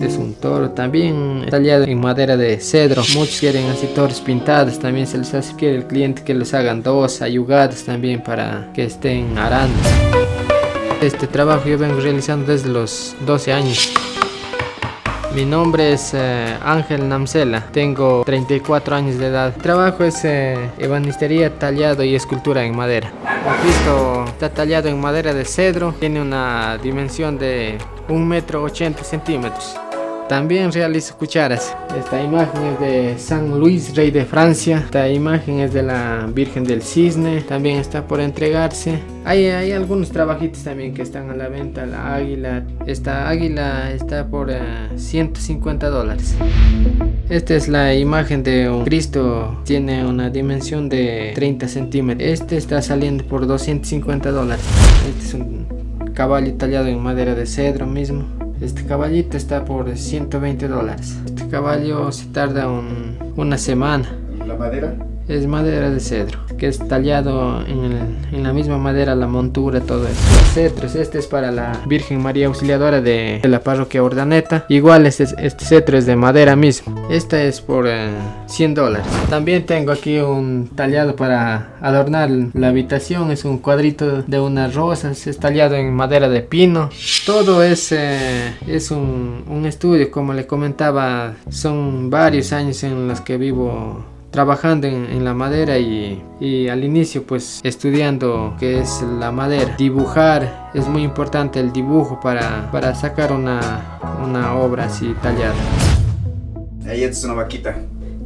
es un toro también tallado en madera de cedro. Muchos quieren así toros pintados. También se les hace quiere el cliente que les hagan dos ayugadas también para que estén arando. Este trabajo yo vengo realizando desde los 12 años. Mi nombre es eh, Ángel Namcela, tengo 34 años de edad. trabajo es eh, ebanistería, tallado y escultura en madera. Como visto, está tallado en madera de cedro, tiene una dimensión de 1 metro 80 centímetros. También realizo cucharas. Esta imagen es de San Luis, rey de Francia. Esta imagen es de la Virgen del Cisne. También está por entregarse. Hay, algunos trabajitos también que están a la venta. La águila. Esta águila está por 150 eh, dólares. Esta es la imagen de un Cristo. Tiene una dimensión de 30 centímetros. Este está saliendo por 250 dólares. Este es un caballo tallado en madera de cedro mismo. Este caballito está por 120 dólares. Este caballo se tarda una semana. ¿La madera? Es madera de cedro, que es tallado en, la misma madera, la montura, todo eso. cetros, este es para la Virgen María Auxiliadora de, la parroquia Ordaneta. Igual este, este cetro es de madera mismo. Esta es por 100 eh, dólares. También tengo aquí un tallado para adornar la habitación. Es un cuadrito de unas rosas. Es tallado en madera de pino. Todo es, eh, es un estudio, como le comentaba. Son varios años en los que vivo trabajando en, la madera y, al inicio pues estudiando qué es la madera. Dibujar es muy importante el dibujo para, para sacar una, una obra así tallada. Ahí es una vaquita.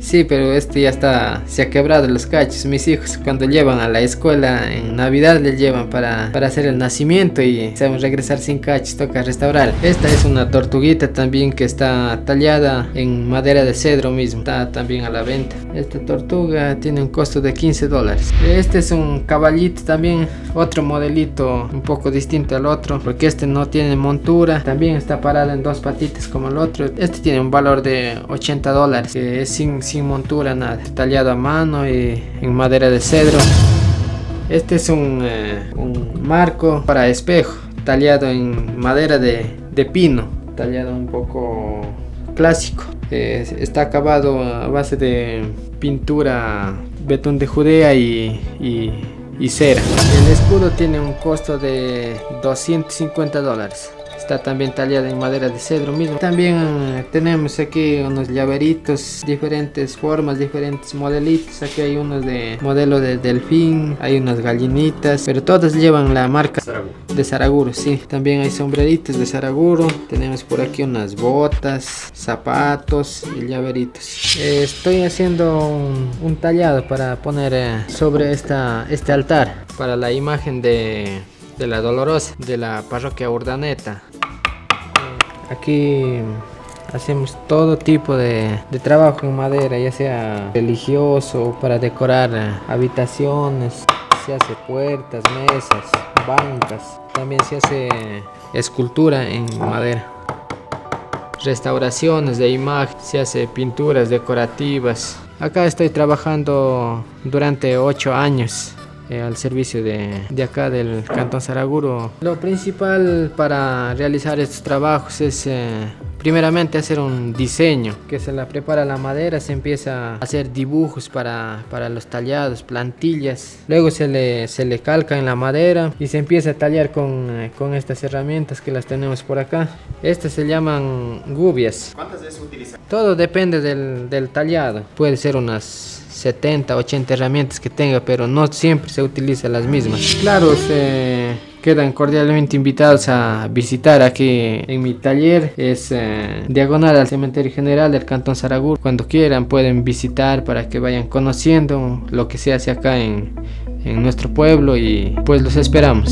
Sí, pero este ya está, se ha quebrado los cachos. Mis hijos cuando llevan a la escuela en Navidad les llevan para, para hacer el nacimiento y saben regresar sin cachos, toca restaurar. Esta es una tortuguita también que está tallada en madera de cedro mismo, está también a la venta. Esta tortuga tiene un costo de 15 dólares. Este es un caballito también, otro modelito un poco distinto al otro, porque este no tiene montura, también está parado en dos patitas como el otro. Este tiene un valor de 80 dólares, es sin sin montura nada, tallado a mano y en madera de cedro. Este es un, eh, marco para espejo, tallado en madera de, pino, tallado un poco clásico. está acabado a base de pintura betún de Judea y, y cera. El escudo tiene un costo de 250 dólares está también tallada en madera de cedro mismo. También eh, tenemos aquí unos llaveritos, diferentes formas, diferentes modelitos. Aquí hay unos de modelo de delfín, hay unas gallinitas, pero todas llevan la marca de Saraguro, sí. También hay sombreritos de Saraguro. Tenemos por aquí unas botas, zapatos y llaveritos. Eh, estoy haciendo un, tallado para poner eh, sobre esta, este altar para la imagen de de la Dolorosa de la parroquia Urdaneta. Aquí hacemos todo tipo de, trabajo en madera, ya sea religioso, para decorar habitaciones, se hace puertas, mesas, bancas, también se hace escultura en madera. Restauraciones de imagen, se hace pinturas decorativas. Acá estoy trabajando durante ocho años. Eh, al servicio de, de, acá del Cantón Saraguro. Lo principal para realizar estos trabajos es eh, primeramente hacer un diseño, que se la prepara la madera, se empieza a hacer dibujos para, para los tallados, plantillas, luego se le, se le calca en la madera y se empieza a tallar con, eh, con estas herramientas que las tenemos por acá. Estas se llaman gubias. ¿Cuántas veces utilizan? Todo depende del, del tallado, puede ser unas 70, 80 herramientas que tenga, pero no siempre se utilizan las mismas. Claro, se quedan cordialmente invitados a visitar aquí en mi taller. Es eh, diagonal al cementerio general del Cantón Saragur. Cuando quieran pueden visitar para que vayan conociendo lo que se hace acá en, en nuestro pueblo y pues los esperamos.